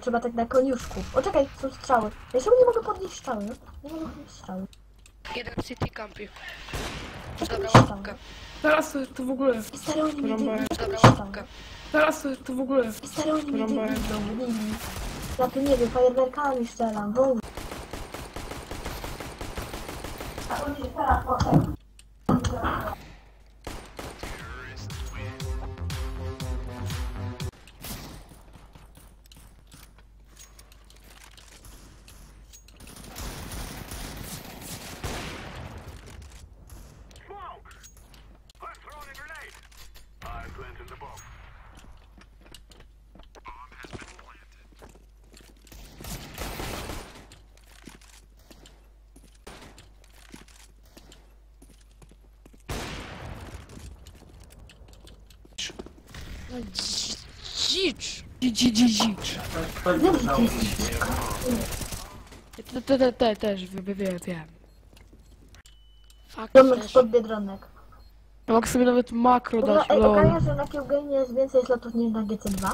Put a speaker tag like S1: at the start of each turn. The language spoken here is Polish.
S1: Trzeba tak na koniuszku. O czekaj, są strzały. Ja czemu nie mogę podnieść strzały? No? Nie mogę podnieść strzały.
S2: Jeden City Campi. Łapka.
S1: strzały?
S3: Teraz to, to w ogóle.
S1: I stary, oni mnie
S2: łapka.
S3: Teraz to, to w ogóle.
S1: I stary, oni mnie nimi. Ja tu nie wiem, fajerwerkami strzelam, bo... A oni teraz potem.
S2: Dzicz. Dzi- dzi- dzi- Dzicz. Te, te, te, te też wiem, wiem, wiem. Fuck,
S1: Domek
S2: też.
S1: spod Biedronek.
S2: Ja mogę sobie nawet makro dać,
S1: ej,
S2: lol.
S1: okaże, że na Kiełgainie jest więcej slotów niż na GC2.